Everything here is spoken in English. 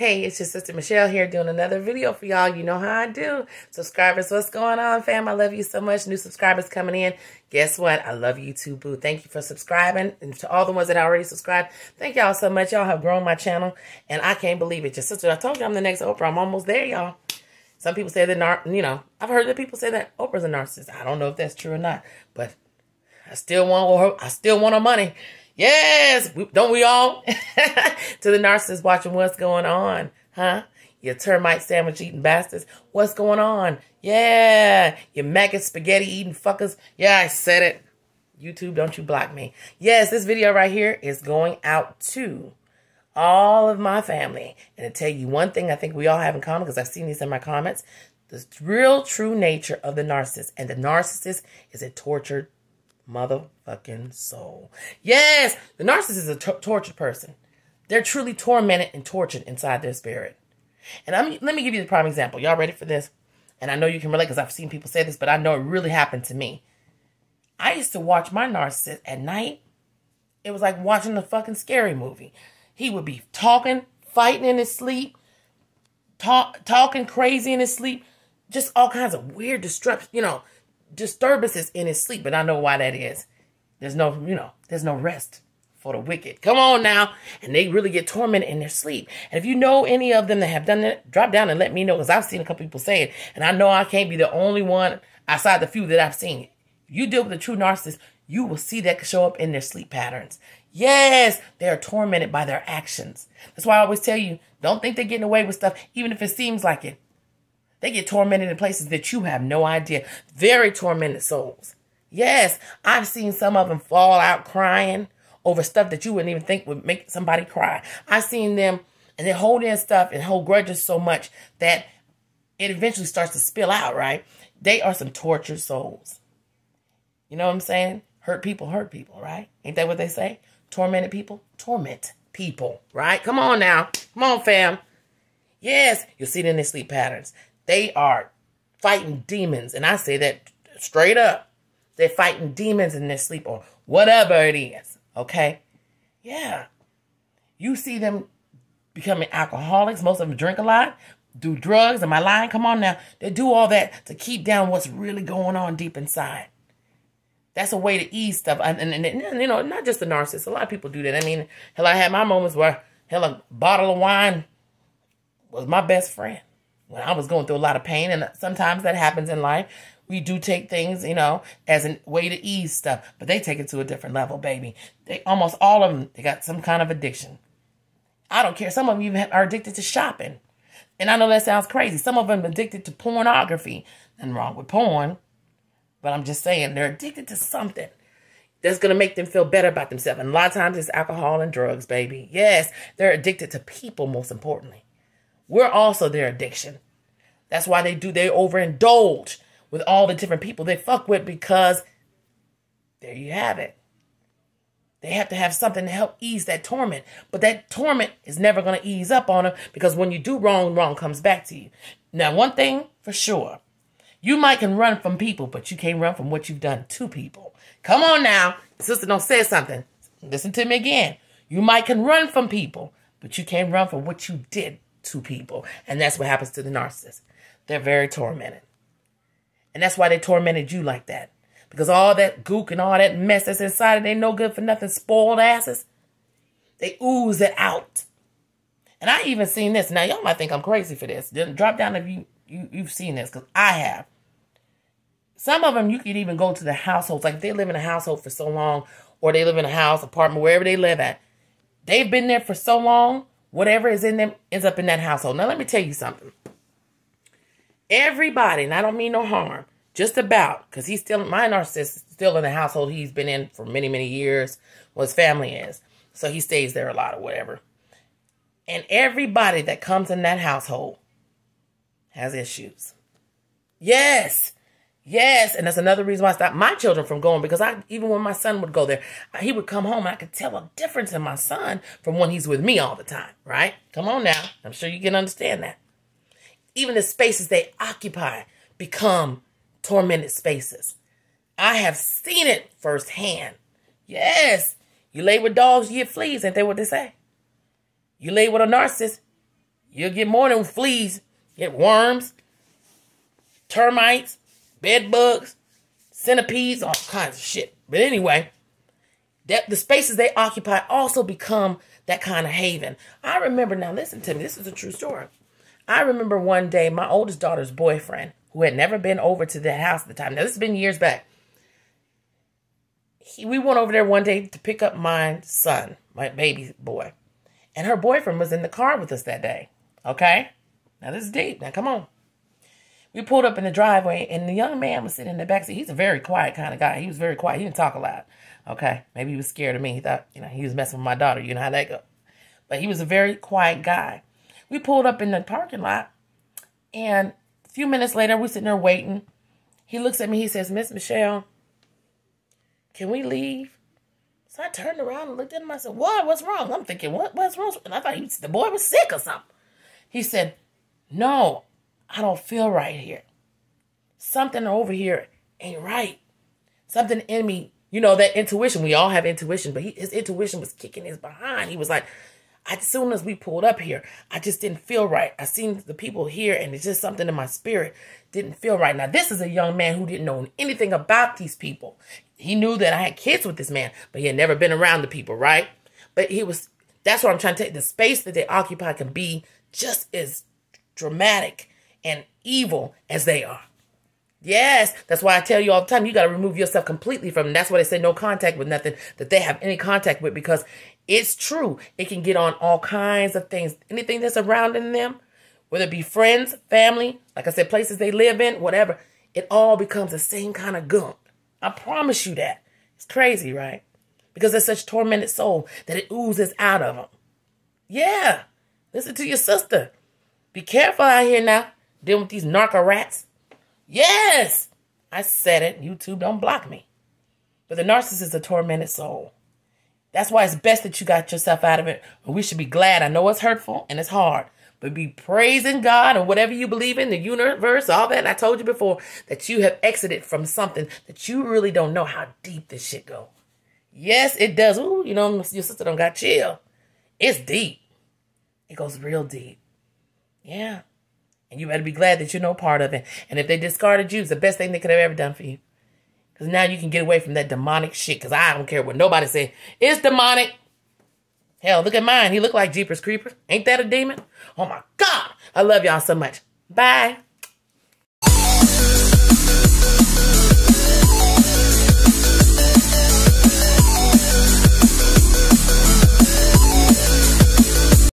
Hey, it's your sister Michelle here doing another video for y'all. You know how I do. Subscribers, what's going on, fam? I love you so much. New subscribers coming in. Guess what? I love you too, boo. Thank you for subscribing. And to all the ones that already subscribed, thank y'all so much. Y'all have grown my channel. And I can't believe it. Your sister, I told you I'm the next Oprah. I'm almost there, y'all. Some people say that, you know, I've heard that people say that Oprah's a narcissist. I don't know if that's true or not. But I still want her. I still want her money. Yes, don't we all? to the narcissist watching what's going on, huh? You termite sandwich eating bastards. What's going on? Yeah, you maggot spaghetti eating fuckers. Yeah, I said it. YouTube, don't you block me. Yes, this video right here is going out to all of my family. And to tell you one thing I think we all have in common, because I've seen these in my comments, the real true nature of the narcissist. And the narcissist is a tortured motherfucking soul. Yes, the narcissist is a tortured person. They're truly tormented and tortured inside their spirit. And I'm, let me give you the prime example. Y'all ready for this? And I know you can relate because I've seen people say this, but I know it really happened to me. I used to watch my narcissist at night. It was like watching a fucking scary movie. He would be talking, fighting in his sleep, talk, talking crazy in his sleep, just all kinds of weird disrupt, you know, disturbances in his sleep, but I know why that is. There's no, you know, there's no rest for the wicked. Come on now. And they really get tormented in their sleep. And if you know any of them that have done that, drop down and let me know because I've seen a couple people say it. And I know I can't be the only one outside the few that I've seen. You deal with a true narcissist, you will see that show up in their sleep patterns. Yes, they are tormented by their actions. That's why I always tell you, don't think they're getting away with stuff, even if it seems like it. They get tormented in places that you have no idea. Very tormented souls. Yes, I've seen some of them fall out crying over stuff that you wouldn't even think would make somebody cry. I've seen them and they hold in stuff and hold grudges so much that it eventually starts to spill out, right? They are some tortured souls. You know what I'm saying? Hurt people hurt people, right? Ain't that what they say? Tormented people torment people, right? Come on now. Come on, fam. Yes, you'll see it in their sleep patterns. They are fighting demons. And I say that straight up. They're fighting demons in their sleep or whatever it is. Okay? Yeah. You see them becoming alcoholics. Most of them drink a lot, do drugs. Am I lying? Come on now. They do all that to keep down what's really going on deep inside. That's a way to ease stuff. And, and, and, you know, not just the narcissist. A lot of people do that. I mean, hell, I had my moments where, hell, a bottle of wine was my best friend when I was going through a lot of pain, and sometimes that happens in life. We do take things, you know, as a way to ease stuff, but they take it to a different level, baby. They almost all of them, they got some kind of addiction. I don't care. Some of them even are addicted to shopping. And I know that sounds crazy. Some of them addicted to pornography. Nothing wrong with porn. But I'm just saying they're addicted to something that's going to make them feel better about themselves. And a lot of times it's alcohol and drugs, baby. Yes, they're addicted to people, most importantly. We're also their addiction. That's why they do, they overindulge with all the different people they fuck with because there you have it. They have to have something to help ease that torment. But that torment is never going to ease up on them because when you do wrong, wrong comes back to you. Now, one thing for sure, you might can run from people, but you can't run from what you've done to people. Come on now. Sister don't say something. Listen to me again. You might can run from people, but you can't run from what you did to people. And that's what happens to the narcissist. They're very tormented. And that's why they tormented you like that. Because all that gook and all that mess that's inside of they no good for nothing, spoiled asses, they ooze it out. And I even seen this. Now, y'all might think I'm crazy for this. Then drop down if you, you, you've seen this, because I have. Some of them, you could even go to the households. Like, they live in a household for so long, or they live in a house, apartment, wherever they live at, they've been there for so long, Whatever is in them ends up in that household. Now, let me tell you something. Everybody, and I don't mean no harm, just about, because he's still, my narcissist still in the household he's been in for many, many years, well, his family is. So he stays there a lot or whatever. And everybody that comes in that household has issues. Yes. Yes, and that's another reason why I stopped my children from going because I even when my son would go there, he would come home and I could tell a difference in my son from when he's with me all the time, right? Come on now. I'm sure you can understand that. Even the spaces they occupy become tormented spaces. I have seen it firsthand. Yes. You lay with dogs, you get fleas, ain't that what they say? You lay with a narcissist, You'll get more than fleas. Get worms, termites, bed bugs, centipedes, all kinds of shit. But anyway, that the spaces they occupy also become that kind of haven. I remember now, listen to me, this is a true story. I remember one day my oldest daughter's boyfriend, who had never been over to the house at the time. Now, this has been years back. He, we went over there one day to pick up my son, my baby boy. And her boyfriend was in the car with us that day. Okay? Now, this is deep. Now, come on. We pulled up in the driveway, and the young man was sitting in the back seat. He's a very quiet kind of guy. He was very quiet. He didn't talk a lot. Okay? Maybe he was scared of me. He thought, you know, he was messing with my daughter. You know how that go. But he was a very quiet guy. We pulled up in the parking lot, and a few minutes later, we're sitting there waiting. He looks at me. He says, Miss Michelle, can we leave? So I turned around and looked at him. I said, What? What's wrong? I'm thinking, What? What's wrong? And I thought he was, the boy was sick or something. He said, No, I don't feel right here. Something over here ain't right. Something in me, you know, that intuition. We all have intuition, but he, his intuition was kicking his behind. He was like, as soon as we pulled up here, I just didn't feel right. I seen the people here, and it's just something in my spirit didn't feel right. Now, this is a young man who didn't know anything about these people. He knew that I had kids with this man, but he had never been around the people, right? But he was, that's what I'm trying to take. The space that they occupy can be just as dramatic and evil as they are. Yes, that's why I tell you all the time, you got to remove yourself completely from them. That's why they say no contact with nothing that they have any contact with because it's true. It can get on all kinds of things. Anything that's around in them, whether it be friends, family, like I said, places they live in, whatever, it all becomes the same kind of gunk. I promise you that. It's crazy, right? Because they're such tormented soul that it oozes out of them. Yeah. Listen to your sister. Be careful out here now, dealing with these narco rats. Yes, I said it. YouTube don't block me. But the narcissist is a tormented soul. That's why it's best that you got yourself out of it. But We should be glad. I know it's hurtful and it's hard, but be praising God and whatever you believe in, the universe, all that. I told you before that you have exited from something that you really don't know how deep this shit go. Yes, it does. Ooh, you know, your sister don't got chill. It's deep. It goes real deep. Yeah. And you better be glad that you're no part of it. And if they discarded you, it's the best thing they could have ever done for you. Because now you can get away from that demonic shit. Because I don't care what nobody say. It's demonic. Hell, look at mine. He look like Jeepers Creepers. Ain't that a demon? Oh my God. I love y'all so much. Bye.